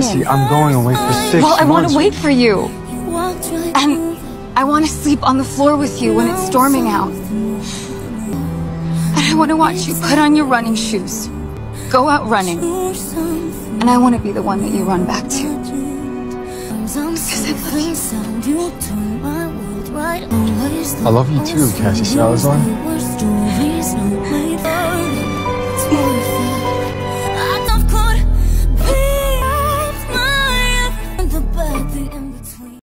See, I'm going away for six Well, I want to wait for you. And I want to sleep on the floor with you when it's storming out. And I want to watch you put on your running shoes, go out running. And I want to be the one that you run back to. I love you too, Cassie Salazar.